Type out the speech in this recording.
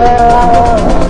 Oh,